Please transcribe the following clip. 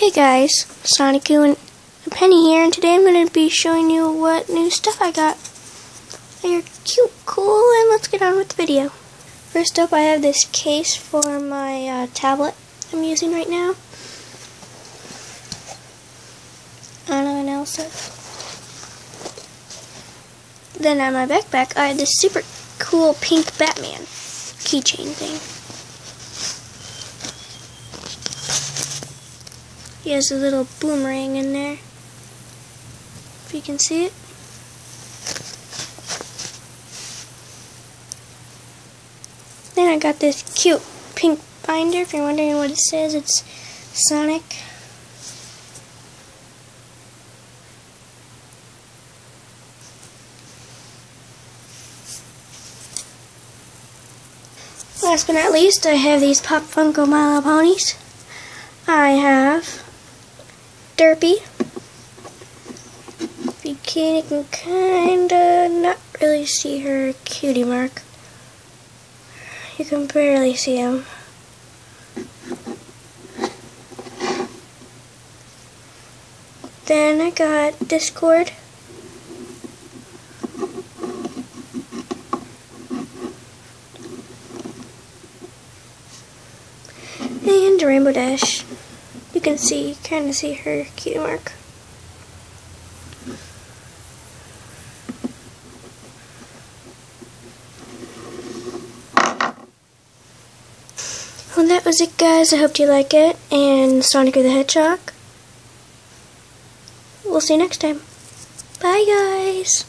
Hey guys, Sonikku and Penny here, and today I'm going to be showing you what new stuff I got. They're cute, cool, and let's get on with the video. First up, I have this case for my uh, tablet I'm using right now. I don't know what else. Then on my backpack, I have this super cool pink Batman keychain thing. He has a little boomerang in there. If you can see it. Then I got this cute pink binder. If you're wondering what it says, it's Sonic. Last but not least, I have these Pop Funko My Little Ponies. I have derpy. You can, you can kinda not really see her cutie mark. You can barely see him. Then I got Discord. And Rainbow Dash you can see, kind of see her cutie mark. Well, that was it, guys. I hope you like it. And Sonic the Hedgehog. We'll see you next time. Bye, guys.